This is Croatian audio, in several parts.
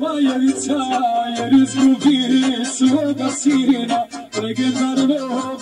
Majevica jer izgubi svoga sina. Legendarnog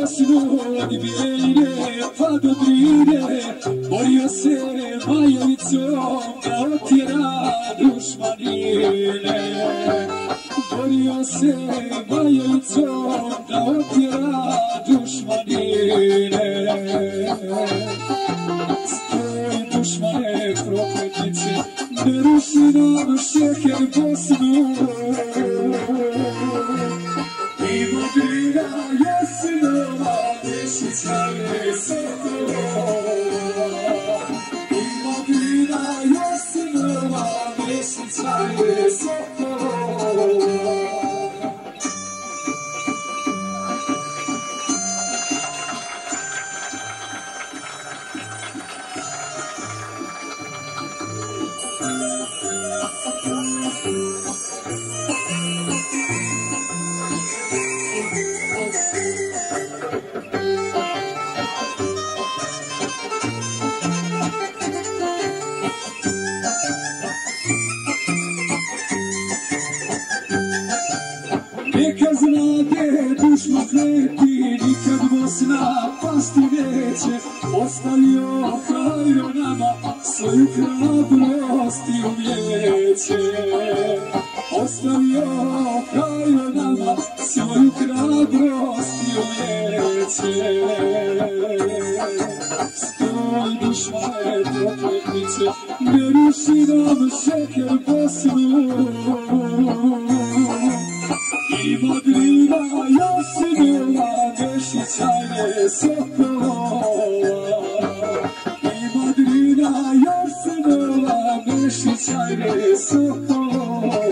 Bosnu od bijene pa do drine Borio se Majovicom da otjera dušmanine Borio se Majovicom da otjera dušmanine Spoj dušmane prokletnice Ne ruši nam šeher Bosnu Yes, in the one, yes, it's my Znate dušno kleti, nikad Bosna pasti neće, ostavio Hajro nama svoju hrabrost i umjeće. Ostavio Hajro nama svoju hrabrost i umjeće. Stoj dušmane prokletnice, ne ruši nam šeker. Sokolova. Ima grina Jasinova, Nešića je Sokolova.